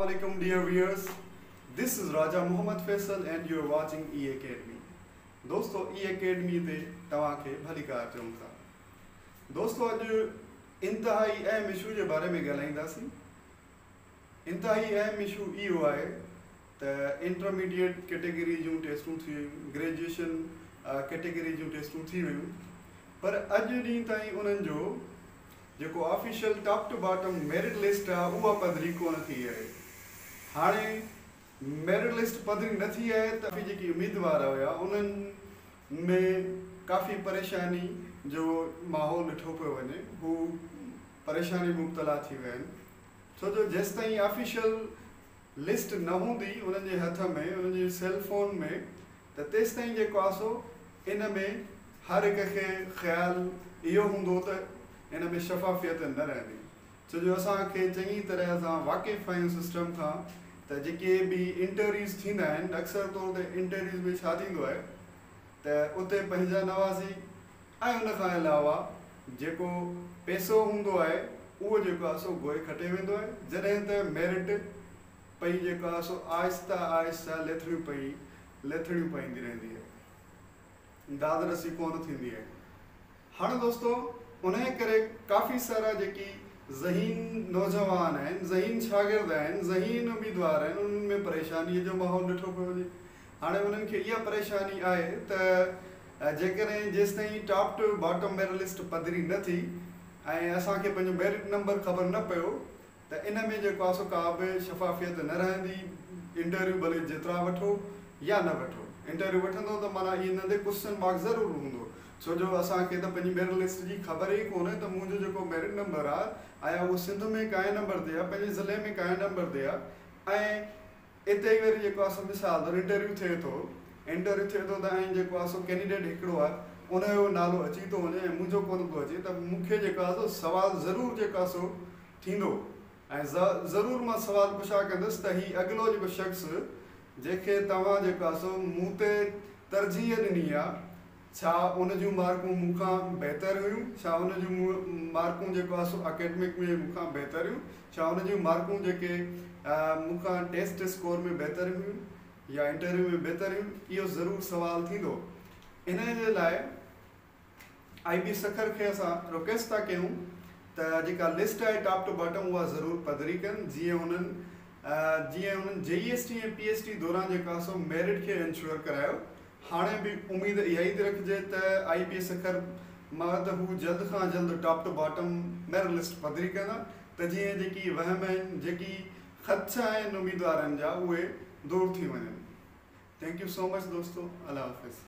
Assalamualaikum dear viewers. This is Raja Muhammad Faisal and you are watching E Academy. दोस्तों E Academy ते तवांखे भली car चऊं था दोस्तों अॼु इंतिहाई अहम इशू जे बारे में ॻाल्हाईंदासीं इंतहाई अहम इशू इहो आहे त इंटरमीडिएट कैटेगरी जूं टेस्टूं थी ग्रेजुएशन कैटेगरी जूं टेस्टूं थी वियूं पर अॼु ॾींहुं ताईं उन्हनि जो जेको official top to bottom merit list आहे उहा पधरी कोन थी आहे हाणे मेरिट लिस्ट पधरी न थी आहे त बि जेके उमेदवार हुया उन्हनि में काफ़ी परेशानी जो माहौल ॾिठो पियो वञे हू परेशानी मुबतला थी विया आहिनि छो जो जेसि ताईं ऑफिशियल लिस्ट न हूंदी उन्हनि जे हथ में उन्हनि जे सेलफोन में त तेसि ताईं जेको आहे सो इन में हर हिक खे ख़्यालु इहो हूंदो त इन में शफ़ाफ़ियत न रहंदी छो जो असांखे चङी तरह सां वाक़िफ़ आहियूं सिस्टम खां त जेके बि इंटरव्यूज़ थींदा आहिनि अक्सर तौर ते इंटरव्यूज़ में छा थींदो आहे त उते पंहिंजा नवाज़ी ऐं अलावा जेको पैसो हूंदो आहे उहो जेको आहे सो ॻोहे खटे वेंदो आहे जॾहिं त मेरिट पई जेको आहे सो आहिस्ता आहिस्ता लेथड़ियूं पई लेथड़ियूं पाईंदी रहंदी आहे दादरसी कोन थींदी आहे हाणे दोस्तो करे काफ़ी सारा जेकी ज़हीन नौजवान आहिनि ज़हीन शागिर्द आहिनि ज़हीन उमेदवार आहिनि उन्हनि में परेशानीअ जो माहौल ॾिठो पियो वञे हाणे उन्हनि खे इहा परेशानी आहे त जेकॾहिं जेसि ताईं top to bottom merit list पधरी न थी ऐं असांखे पंहिंजो मेरिट नंबर ख़बर न पियो त इन में जेको आहे सो का बि शफ़ाफ़ियत न रहंदी इंटरव्यू भले जेतिरा वठो या न वठो इंटरव्यू वठंदो त माना इहे नंढे क्वेश्चन मार्क्स ज़रूरु हूंदो छो जो असांखे त पंहिंजी मेरिट लिस्ट जी ख़बर ई कोन्हे त मुंहिंजो जेको मेरिट नंबर आहे आया उहो सिंध में कंहिं नंबर ते आहे पंहिंजे ज़िले में कंहिं नंबर ते आहे ऐं हिते ई वरी जेको आहे मिसाल त इंटरव्यू थिए थो इंटरव्यू थिए थो त ऐं जेको आहे सो कैंडिडेट हिकिड़ो आहे उनजो नालो अची थो वञे ऐं मुंहिंजो कोन थो अचे त मूंखे जेको आहे सो ज़रूरु जेको आहे सो थींदो ऐं ज़रूरु मां सुवालु पुछा कंदुसि त हीउ अॻिलो जेको शख़्स जंहिंखे तव्हां जेको आहे सो मूं ते तरजीह ॾिनी आहे छा उन जूं मार्कूं मूंखां बहितर हुयूं छा उन जूं मार्कूं जेको आहे सो अकेडमिक में मूंखां बहितर हुयूं छा उन जूं मार्कूं जेके मूंखां टेस्ट स्कोर में बहितर हुयूं या इंटरव्यू में बहितर हुयूं इहो ज़रूरु सुवालु थींदो इन जे लाइ आई बी सखर खे असां रिक्वेस्ट था कयूं त जेका लिस्ट आहे टॉप टू बॉटम उहा ज़रूरु पधरी कनि जीअं उन्हनि जीअं उन्हनि जे ई एस टी ऐं पी एच टी दौरान जेको आहे सो मेरिट खे इंश्योर करायो हाणे बि उमेद इहा ई थी रखजे त आई पी एस अख़र मां त हू जल्द खां जल्द top to bottom merit list पधरी कंदा त जीअं जेकी वहम आहिनि जेकी ख़द आहिनि उमेदवारनि जा उहे दूरि थी वञनि यू सो मच दोस्तो अलाह हाफ़िज़